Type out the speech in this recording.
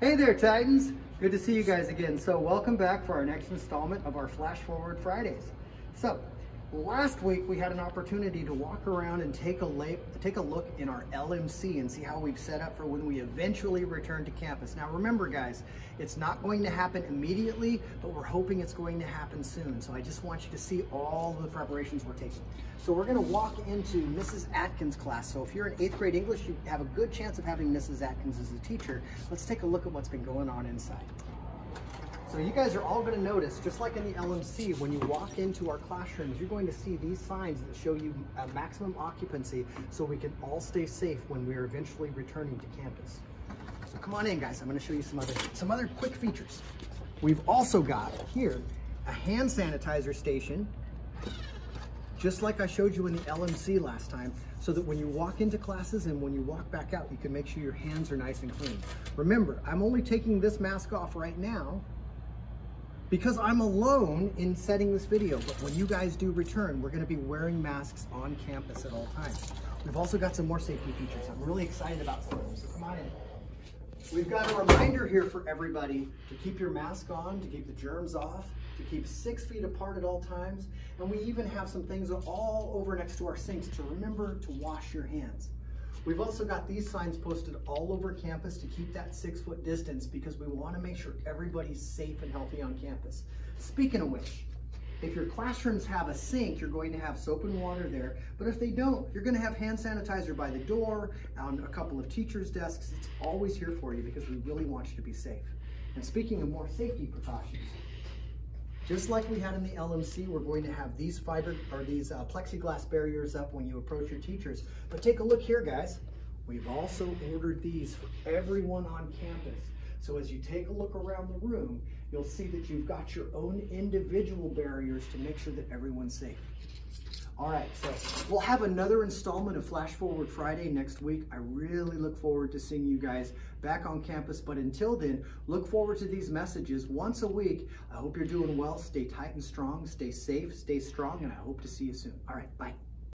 Hey there, Titans. Good to see you guys again. So welcome back for our next installment of our Flash Forward Fridays. So last week we had an opportunity to walk around and take a, take a look in our LMC and see how we've set up for when we eventually return to campus. Now remember guys, it's not going to happen immediately, but we're hoping it's going to happen soon. So I just want you to see all the preparations we're taking. So we're gonna walk into Mrs. Atkins' class. So if you're in eighth grade English, you have a good chance of having Mrs. Atkins as a teacher. Let's take a look at what's been going on inside. So you guys are all gonna notice, just like in the LMC, when you walk into our classrooms, you're going to see these signs that show you a maximum occupancy so we can all stay safe when we're eventually returning to campus. So come on in guys, I'm gonna show you some other, some other quick features. We've also got here a hand sanitizer station, just like I showed you in the LMC last time, so that when you walk into classes and when you walk back out, you can make sure your hands are nice and clean. Remember, I'm only taking this mask off right now because I'm alone in setting this video. But when you guys do return, we're gonna be wearing masks on campus at all times. We've also got some more safety features. I'm really excited about some of them, so come on in. We've got a reminder here for everybody to keep your mask on, to keep the germs off, to keep six feet apart at all times. And we even have some things all over next to our sinks to remember to wash your hands. We've also got these signs posted all over campus to keep that six foot distance because we want to make sure everybody's safe and healthy on campus. Speaking of which, if your classrooms have a sink, you're going to have soap and water there. But if they don't, you're going to have hand sanitizer by the door, on a couple of teachers' desks. It's always here for you because we really want you to be safe. And speaking of more safety precautions, just like we had in the LMC, we're going to have these fiber or these uh, plexiglass barriers up when you approach your teachers. But take a look here, guys. We've also ordered these for everyone on campus. So as you take a look around the room, you'll see that you've got your own individual barriers to make sure that everyone's safe. All right, so we'll have another installment of Flash Forward Friday next week. I really look forward to seeing you guys back on campus. But until then, look forward to these messages once a week. I hope you're doing well. Stay Titan strong. Stay safe. Stay strong. And I hope to see you soon. All right, bye.